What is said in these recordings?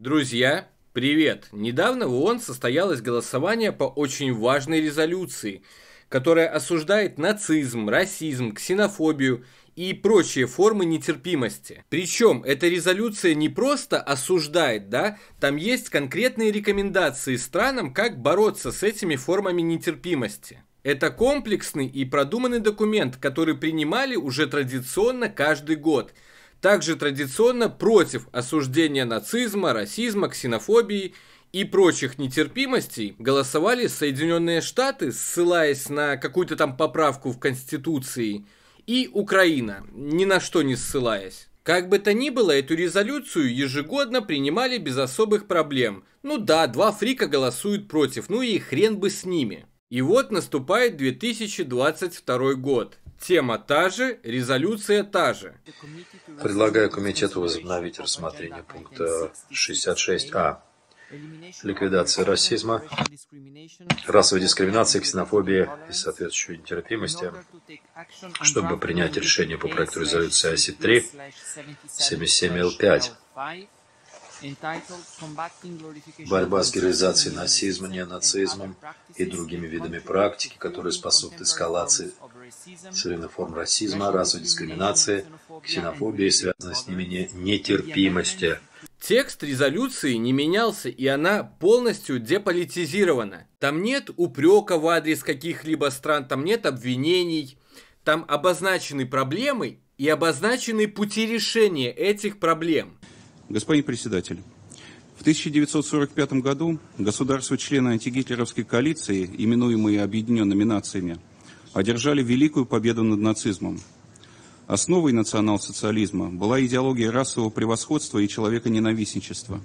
Друзья, привет! Недавно в ООН состоялось голосование по очень важной резолюции, которая осуждает нацизм, расизм, ксенофобию и прочие формы нетерпимости. Причем эта резолюция не просто осуждает, да, там есть конкретные рекомендации странам, как бороться с этими формами нетерпимости. Это комплексный и продуманный документ, который принимали уже традиционно каждый год – также традиционно против осуждения нацизма, расизма, ксенофобии и прочих нетерпимостей голосовали Соединенные Штаты, ссылаясь на какую-то там поправку в Конституции, и Украина, ни на что не ссылаясь. Как бы то ни было, эту резолюцию ежегодно принимали без особых проблем. Ну да, два фрика голосуют против, ну и хрен бы с ними. И вот наступает 2022 год. Тема та же, резолюция та же. Предлагаю комитету возобновить рассмотрение пункта 66А. Ликвидация расизма, расовой дискриминации, ксенофобии и соответствующей нетерпимости, чтобы принять решение по проекту резолюции ОСИ-3 77Л5 Борьба с героизацией нацизма, неонацизмом и другими видами практики, которые способствуют эскалации современных форм расизма, расовой дискриминации, ксенофобии и связанной с ними не, нетерпимости. Текст резолюции не менялся, и она полностью деполитизирована. Там нет упрека в адрес каких-либо стран, там нет обвинений. Там обозначены проблемы и обозначены пути решения этих проблем. Господин председатель, в 1945 году государства-члены антигитлеровской коалиции, именуемые Объединенными Нациями, одержали великую победу над нацизмом. Основой национал-социализма была идеология расового превосходства и человеконенавистничества.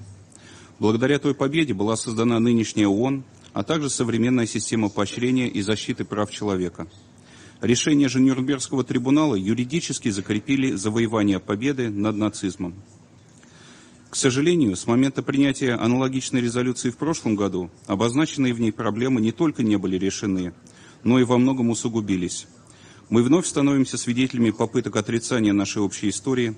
Благодаря той победе была создана нынешняя ООН, а также современная система поощрения и защиты прав человека. Решение же Нюрнбергского трибунала юридически закрепили завоевание победы над нацизмом. К сожалению, с момента принятия аналогичной резолюции в прошлом году обозначенные в ней проблемы не только не были решены, но и во многом усугубились. Мы вновь становимся свидетелями попыток отрицания нашей общей истории.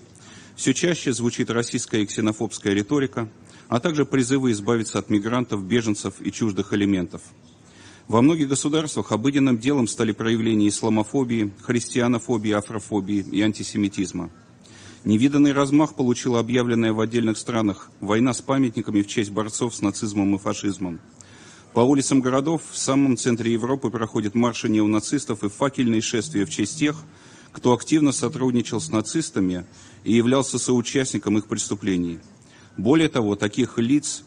Все чаще звучит российская и ксенофобская риторика, а также призывы избавиться от мигрантов, беженцев и чуждых элементов. Во многих государствах обыденным делом стали проявления исламофобии, христианофобии, афрофобии и антисемитизма – Невиданный размах получила объявленная в отдельных странах война с памятниками в честь борцов с нацизмом и фашизмом. По улицам городов в самом центре Европы проходят марши неонацистов и факельные шествия в честь тех, кто активно сотрудничал с нацистами и являлся соучастником их преступлений. Более того, таких лиц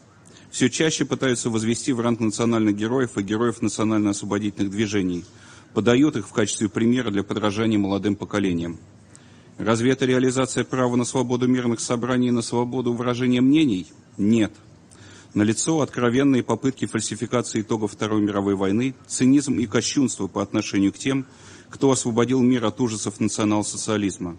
все чаще пытаются возвести в ранг национальных героев и героев национально-освободительных движений, подают их в качестве примера для подражания молодым поколениям. Разве это реализация права на свободу мирных собраний и на свободу выражения мнений? Нет. Налицо откровенные попытки фальсификации итогов Второй мировой войны, цинизм и кощунство по отношению к тем, кто освободил мир от ужасов национал-социализма.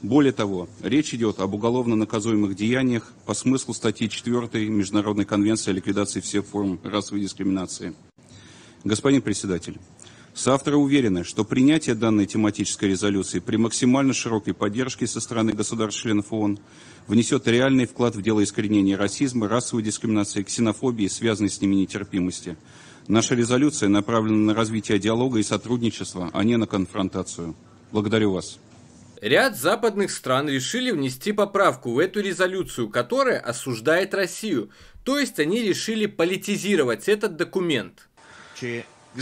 Более того, речь идет об уголовно наказуемых деяниях по смыслу статьи 4 Международной конвенции о ликвидации всех форм расовой дискриминации. Господин председатель, Соавторы уверены, что принятие данной тематической резолюции при максимально широкой поддержке со стороны государств-членов ООН внесет реальный вклад в дело искоренения расизма, расовой дискриминации, ксенофобии и связанной с ними нетерпимости. Наша резолюция направлена на развитие диалога и сотрудничества, а не на конфронтацию. Благодарю вас. Ряд западных стран решили внести поправку в эту резолюцию, которая осуждает Россию. То есть они решили политизировать этот документ.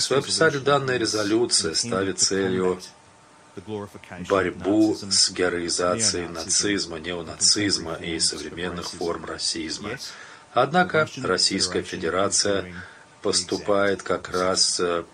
Своем описании данная резолюция ставит целью борьбу с героизацией нацизма, неонацизма и современных форм расизма. Однако Российская Федерация поступает как раз э,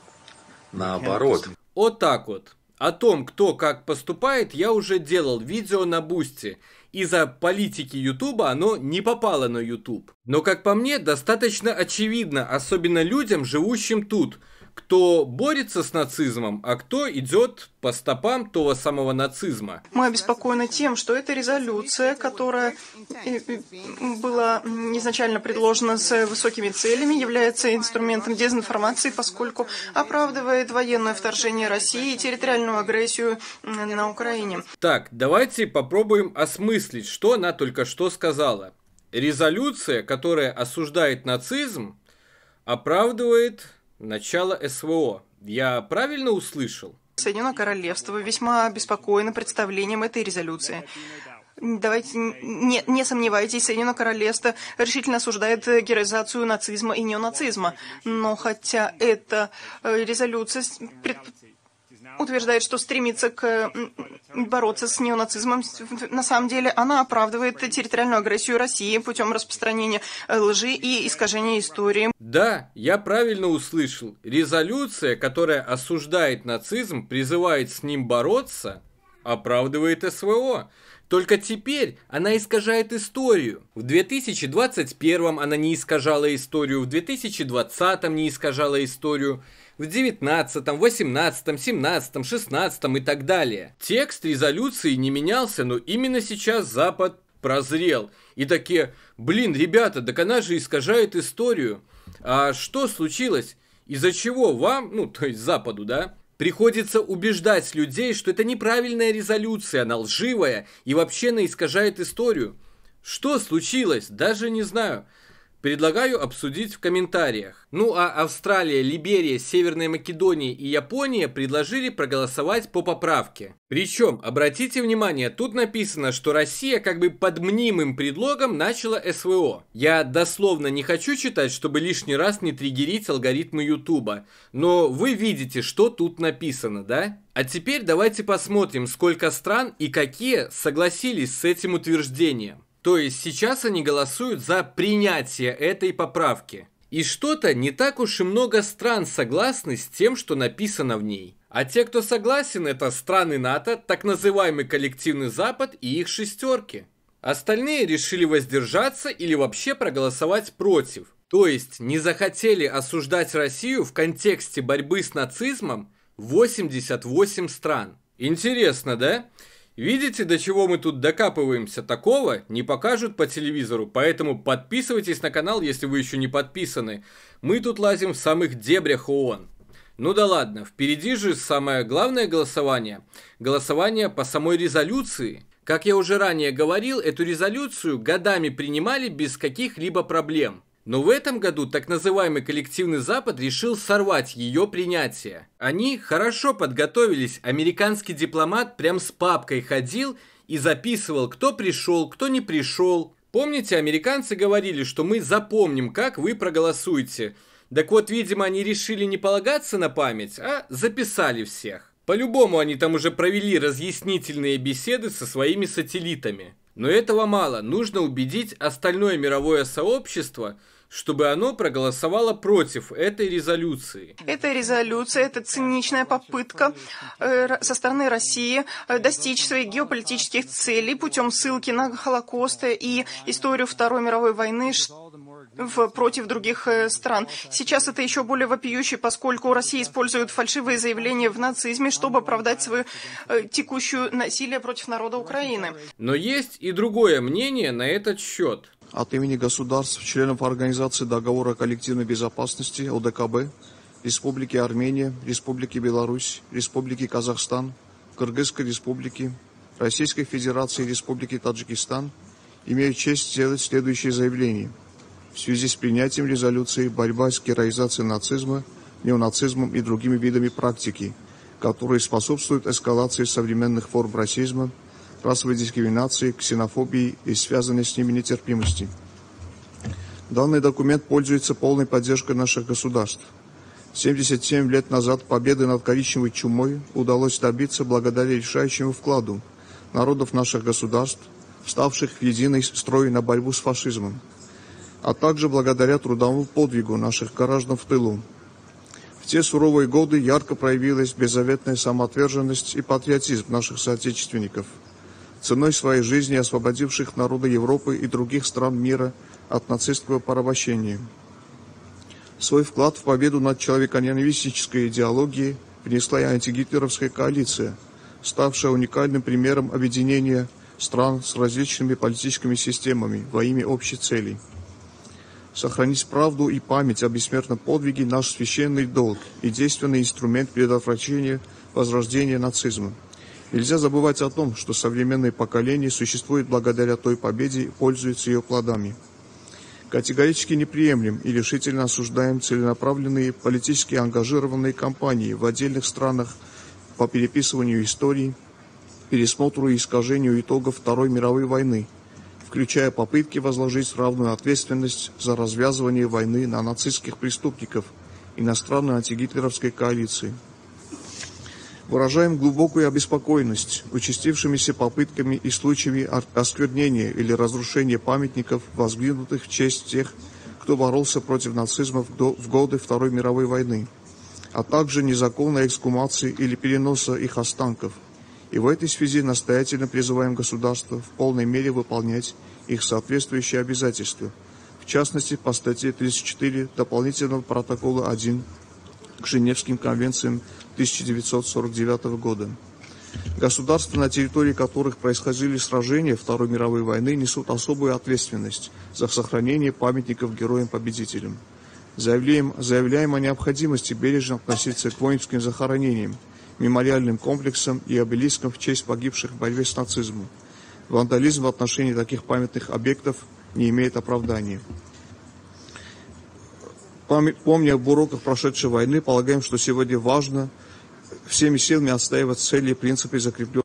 наоборот. Вот так вот. О том, кто как поступает, я уже делал видео на Boosty. Из-за политики Ютуба оно не попало на Ютуб. Но, как по мне, достаточно очевидно, особенно людям, живущим тут – кто борется с нацизмом, а кто идет по стопам того самого нацизма. Мы обеспокоены тем, что эта резолюция, которая э, э, была изначально предложена с высокими целями, является инструментом дезинформации, поскольку оправдывает военное вторжение России и территориальную агрессию на Украине. Так, давайте попробуем осмыслить, что она только что сказала. резолюция, которая осуждает нацизм, оправдывает начало СВО. Я правильно услышал? Соединенное Королевство весьма обеспокоено представлением этой резолюции. Давайте, не, не сомневайтесь, Соединенное Королевство решительно осуждает героизацию нацизма и неонацизма. Но хотя эта э, резолюция пред, утверждает, что стремится к бороться с неонацизмом, на самом деле она оправдывает территориальную агрессию России путем распространения лжи и искажения истории. Да, я правильно услышал. Резолюция, которая осуждает нацизм, призывает с ним бороться, оправдывает СВО. Только теперь она искажает историю. В 2021 она не искажала историю, в 2020 не искажала историю в 19, 18, 17, 16 и так далее. Текст резолюции не менялся, но именно сейчас Запад прозрел. И такие, блин, ребята, так она же искажает историю. А что случилось? Из-за чего вам, ну, то есть Западу, да, приходится убеждать людей, что это неправильная резолюция, она лживая и вообще она искажает историю? Что случилось? Даже не знаю. Предлагаю обсудить в комментариях. Ну а Австралия, Либерия, Северная Македония и Япония предложили проголосовать по поправке. Причем, обратите внимание, тут написано, что Россия как бы под мнимым предлогом начала СВО. Я дословно не хочу читать, чтобы лишний раз не триггерить алгоритмы Ютуба, но вы видите, что тут написано, да? А теперь давайте посмотрим, сколько стран и какие согласились с этим утверждением. То есть сейчас они голосуют за принятие этой поправки. И что-то не так уж и много стран согласны с тем, что написано в ней. А те, кто согласен, это страны НАТО, так называемый коллективный Запад и их шестерки. Остальные решили воздержаться или вообще проголосовать против. То есть не захотели осуждать Россию в контексте борьбы с нацизмом 88 стран. Интересно, да? Видите, до чего мы тут докапываемся? Такого не покажут по телевизору, поэтому подписывайтесь на канал, если вы еще не подписаны. Мы тут лазим в самых дебрях ООН. Ну да ладно, впереди же самое главное голосование. Голосование по самой резолюции. Как я уже ранее говорил, эту резолюцию годами принимали без каких-либо проблем. Но в этом году так называемый коллективный Запад решил сорвать ее принятие. Они хорошо подготовились, американский дипломат прям с папкой ходил и записывал, кто пришел, кто не пришел. Помните, американцы говорили, что мы запомним, как вы проголосуете. Так вот, видимо, они решили не полагаться на память, а записали всех. По-любому они там уже провели разъяснительные беседы со своими сателлитами. Но этого мало, нужно убедить остальное мировое сообщество – чтобы оно проголосовало против этой резолюции. Эта резолюция – это циничная попытка э, со стороны России э, достичь своих геополитических целей путем ссылки на Холокост и историю Второй мировой войны в, против других э, стран. Сейчас это еще более вопиюще, поскольку Россия использует фальшивые заявления в нацизме, чтобы оправдать свое текущее насилие против народа Украины. Но есть и другое мнение на этот счет от имени государств, членов Организации договора коллективной безопасности ОДКБ, Республики Армения, Республики Беларусь, Республики Казахстан, Кыргызской Республики, Российской Федерации и Республики Таджикистан имею честь сделать следующее заявление. В связи с принятием резолюции «Борьба с героизацией нацизма, неонацизмом и другими видами практики», которые способствуют эскалации современных форм расизма, расовой дискриминации, ксенофобии и связанной с ними нетерпимости. Данный документ пользуется полной поддержкой наших государств. 77 лет назад победы над коричневой чумой удалось добиться благодаря решающему вкладу народов наших государств, вставших в единый строй на борьбу с фашизмом, а также благодаря трудовому подвигу наших граждан в тылу. В те суровые годы ярко проявилась беззаветная самоотверженность и патриотизм наших соотечественников – ценой своей жизни освободивших народы Европы и других стран мира от нацистского порабощения. Свой вклад в победу над человеконенавистнической идеологией внесла и антигитлеровская коалиция, ставшая уникальным примером объединения стран с различными политическими системами во имя общей цели. Сохранить правду и память о бессмертном подвиге – наш священный долг и действенный инструмент предотвращения возрождения нацизма – Нельзя забывать о том, что современное поколение существует благодаря той победе и пользуется ее плодами – Категорически не приемлем и решительно осуждаем целенаправленные политически ангажированные кампании в отдельных странах по переписыванию истории, пересмотру и искажению итогов Второй мировой войны, включая попытки возложить равную ответственность за развязывание войны на нацистских преступников иностранной антигитлеровской коалиции. Выражаем глубокую обеспокоенность участившимися попытками и случаями осквернения или разрушения памятников, воздвигнутых в честь тех, кто боролся против нацизма в годы Второй мировой войны, а также незаконной эксгумации или переноса их останков. И в этой связи настоятельно призываем государство в полной мере выполнять их соответствующие обязательства, в частности по статье 34 дополнительного протокола 1 к Женевским конвенциям 1949 года. Государства, на территории которых происходили сражения Второй мировой войны, несут особую ответственность за сохранение памятников героям-победителям. Заявляем, заявляем о необходимости бережно относиться к воинским захоронениям, мемориальным комплексам и обелискам в честь погибших в борьбе с нацизмом. Вандализм в отношении таких памятных объектов не имеет оправдания. Помня об уроках прошедшей войны, полагаем, что сегодня важно всеми силами отстаивать цели и принципы закрепленные.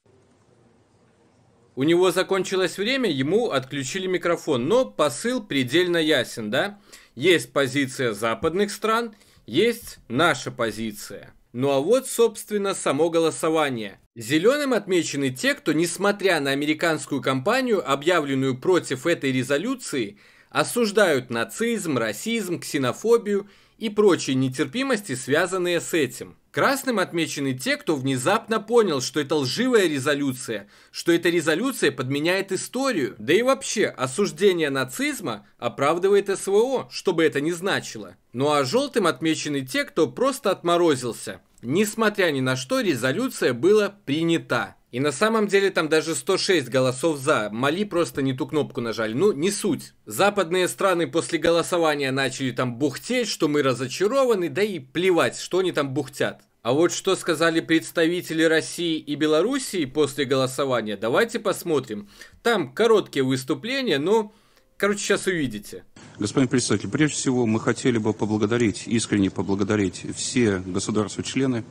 У него закончилось время, ему отключили микрофон, но посыл предельно ясен, да? Есть позиция западных стран, есть наша позиция. Ну а вот, собственно, само голосование. Зеленым отмечены те, кто, несмотря на американскую кампанию, объявленную против этой резолюции, осуждают нацизм, расизм, ксенофобию и прочие нетерпимости, связанные с этим. Красным отмечены те, кто внезапно понял, что это лживая резолюция, что эта резолюция подменяет историю. Да и вообще, осуждение нацизма оправдывает СВО, что бы это ни значило. Ну а желтым отмечены те, кто просто отморозился. Несмотря ни на что, резолюция была принята. И на самом деле там даже 106 голосов за. Мали просто не ту кнопку нажали. Ну, не суть. Западные страны после голосования начали там бухтеть, что мы разочарованы, да и плевать, что они там бухтят. А вот что сказали представители России и Белоруссии после голосования, давайте посмотрим. Там короткие выступления, но, короче, сейчас увидите. Господин председатель, прежде всего мы хотели бы поблагодарить, искренне поблагодарить все государства-члены,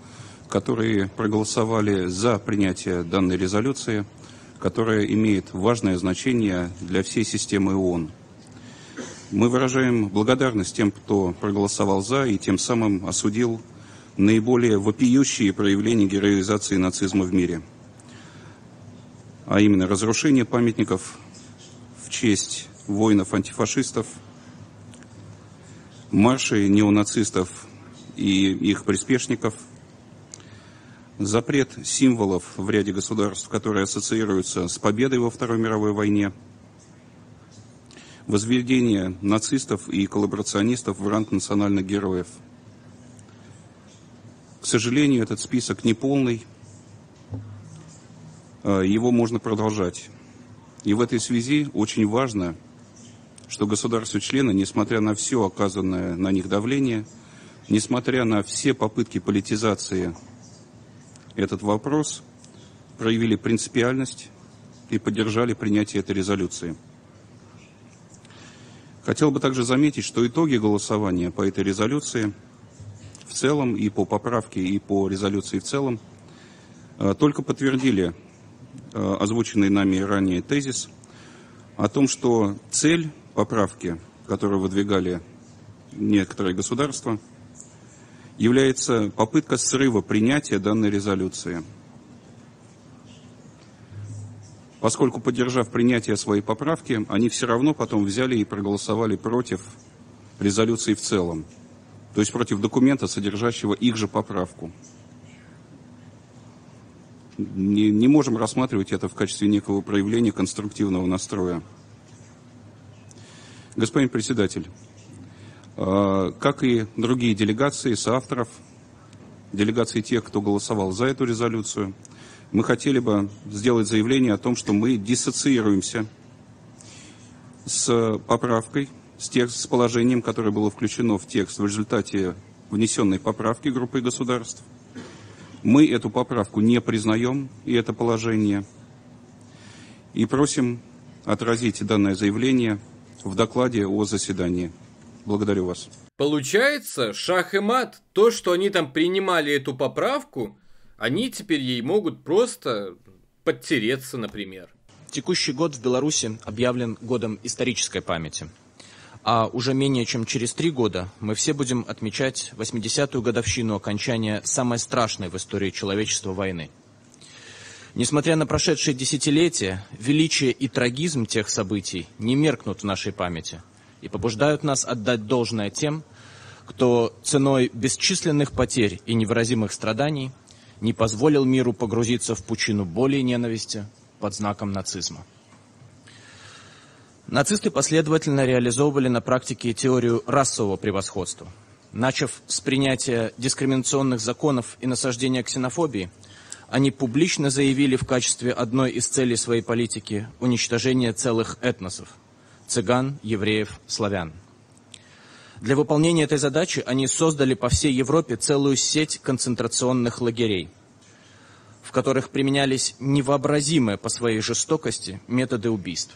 которые проголосовали за принятие данной резолюции, которая имеет важное значение для всей системы ООН. Мы выражаем благодарность тем, кто проголосовал за и тем самым осудил наиболее вопиющие проявления героизации нацизма в мире, а именно разрушение памятников в честь воинов-антифашистов, марши неонацистов и их приспешников – запрет символов в ряде государств, которые ассоциируются с победой во Второй мировой войне, возведение нацистов и коллаборационистов в ранг национальных героев. К сожалению, этот список неполный, а, его можно продолжать. И в этой связи очень важно, что государства-члены, несмотря на все оказанное на них давление, несмотря на все попытки политизации этот вопрос, проявили принципиальность и поддержали принятие этой резолюции. Хотел бы также заметить, что итоги голосования по этой резолюции в целом и по поправке, и по резолюции в целом э, только подтвердили э, озвученный нами ранее тезис о том, что цель поправки, которую выдвигали некоторые государства – является попытка срыва принятия данной резолюции. Поскольку, поддержав принятие своей поправки, они все равно потом взяли и проголосовали против резолюции в целом, то есть против документа, содержащего их же поправку. Не, не можем рассматривать это в качестве некого проявления конструктивного настроя. Господин председатель, Э, как и другие делегации, соавторов, делегации тех, кто голосовал за эту резолюцию, мы хотели бы сделать заявление о том, что мы диссоциируемся с поправкой, с, текст, с положением, которое было включено в текст в результате внесенной поправки группы государств. Мы эту поправку не признаем, и это положение, и просим отразить данное заявление в докладе о заседании. Благодарю вас. Получается, шах и мат, то, что они там принимали эту поправку, они теперь ей могут просто подтереться, например. Текущий год в Беларуси объявлен годом исторической памяти. А уже менее чем через три года мы все будем отмечать 80-ю годовщину окончания самой страшной в истории человечества войны. Несмотря на прошедшие десятилетия, величие и трагизм тех событий не меркнут в нашей памяти и побуждают нас отдать должное тем, кто ценой бесчисленных потерь и невыразимых страданий не позволил миру погрузиться в пучину боли и ненависти под знаком нацизма. Нацисты последовательно реализовывали на практике теорию расового превосходства. Начав с принятия дискриминационных законов и насаждения ксенофобии, они публично заявили в качестве одной из целей своей политики уничтожение целых этносов – цыган, евреев, славян. Для выполнения этой задачи они создали по всей Европе целую сеть концентрационных лагерей, в которых применялись невообразимые по своей жестокости методы убийств.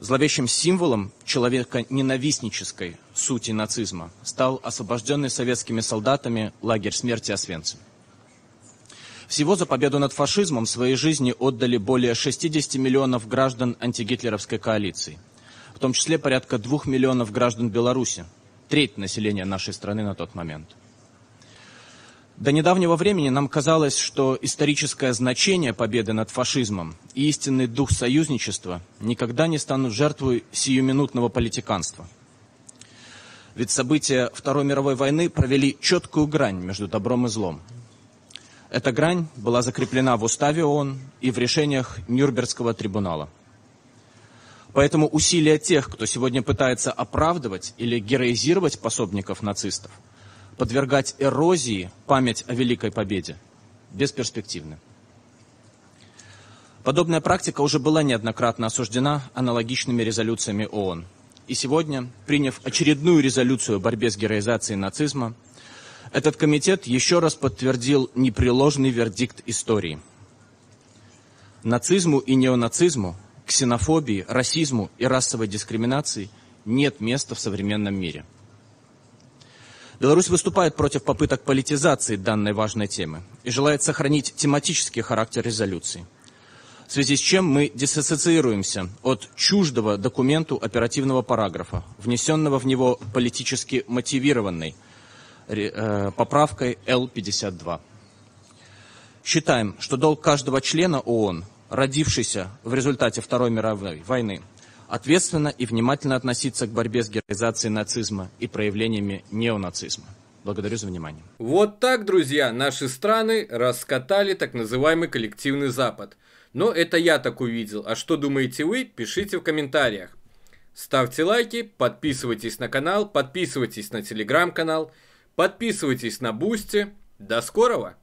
Зловещим символом человека ненавистнической сути нацизма стал освобожденный советскими солдатами лагерь смерти Освенцим. Всего за победу над фашизмом своей жизни отдали более 60 миллионов граждан антигитлеровской коалиции, в том числе порядка 2 миллионов граждан Беларуси, треть населения нашей страны на тот момент. До недавнего времени нам казалось, что историческое значение победы над фашизмом и истинный дух союзничества никогда не станут жертвой сиюминутного политиканства. Ведь события Второй мировой войны провели четкую грань между добром и злом. Эта грань была закреплена в уставе ООН и в решениях Нюрнбергского трибунала. Поэтому усилия тех, кто сегодня пытается оправдывать или героизировать пособников нацистов – подвергать эрозии память о Великой Победе бесперспективны. Подобная практика уже была неоднократно осуждена аналогичными резолюциями ООН. И сегодня, приняв очередную резолюцию о борьбе с героизацией нацизма, этот комитет еще раз подтвердил непреложный вердикт истории. Нацизму и неонацизму, ксенофобии, расизму и расовой дискриминации нет места в современном мире – Беларусь выступает против попыток политизации данной важной темы и желает сохранить тематический характер резолюции. В связи с чем мы диссоциируемся от чуждого документу оперативного параграфа, внесенного в него политически мотивированной поправкой Л-52. Считаем, что долг каждого члена ООН, родившийся в результате Второй мировой войны, ответственно и внимательно относиться к борьбе с героизацией нацизма и проявлениями неонацизма. Благодарю за внимание. Вот так, друзья, наши страны раскатали так называемый коллективный Запад. Но это я так увидел. А что думаете вы, пишите в комментариях. Ставьте лайки, подписывайтесь на канал, подписывайтесь на телеграм-канал, подписывайтесь на Boosty. До скорого!